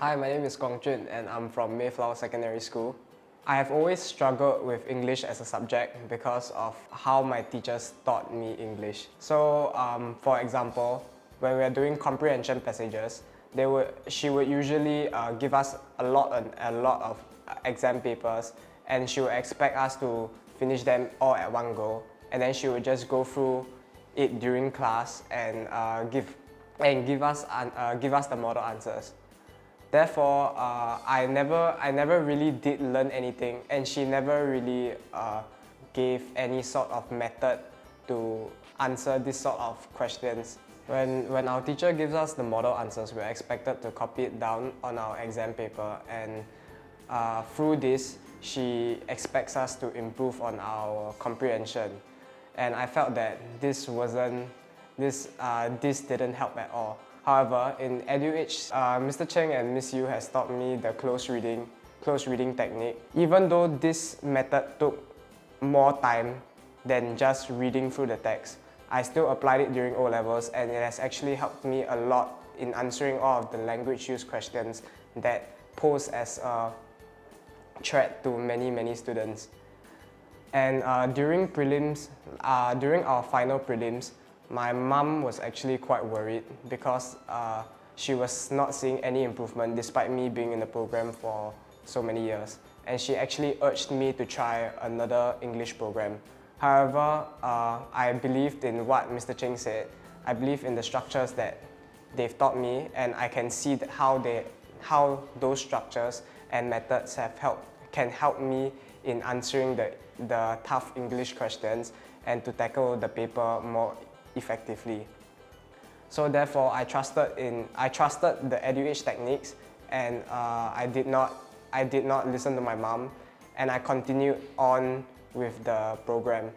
Hi, my name is Guang Jun and I'm from Mayflower Secondary School. I have always struggled with English as a subject because of how my teachers taught me English. So, um, for example, when we are doing comprehension passages, they would, she would usually uh, give us a lot, a lot of exam papers and she would expect us to finish them all at one go. And then she would just go through it during class and uh, give and give us uh, give us the model answers. Therefore, uh, I never I never really did learn anything, and she never really uh, gave any sort of method to answer this sort of questions. When, when our teacher gives us the model answers, we're expected to copy it down on our exam paper and uh, through this, she expects us to improve on our comprehension. And I felt that this wasn't, this, uh, this didn't help at all. However, in EduEdge, uh, Mr. Cheng and Miss Yu has taught me the close reading, close reading technique. Even though this method took more time than just reading through the text, I still applied it during O-levels and it has actually helped me a lot in answering all of the language use questions that pose as a threat to many, many students. And uh, during prelims, uh, during our final prelims, my mum was actually quite worried because uh, she was not seeing any improvement despite me being in the program for so many years. And she actually urged me to try another English program. However, uh, I believed in what Mr. Cheng said. I believe in the structures that they've taught me and I can see how, they, how those structures and methods have helped, can help me in answering the, the tough English questions and to tackle the paper more effectively. So therefore, I trusted in I trusted the EduEdge techniques, and uh, I did not I did not listen to my mom, and I continued on with the program.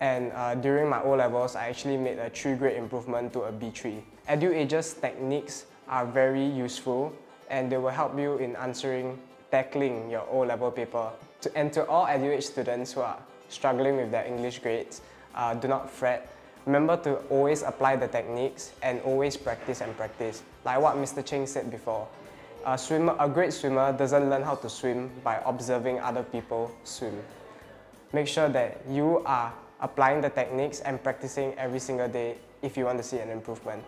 And uh, during my O levels, I actually made a three grade improvement to a B3. EduEdge's techniques are very useful, and they will help you in answering tackling your O level paper. To, and to all EduEdge students who are struggling with their English grades, uh, do not fret Remember to always apply the techniques and always practice and practice. Like what Mr. Cheng said before, a, swimmer, a great swimmer doesn't learn how to swim by observing other people swim. Make sure that you are applying the techniques and practicing every single day if you want to see an improvement.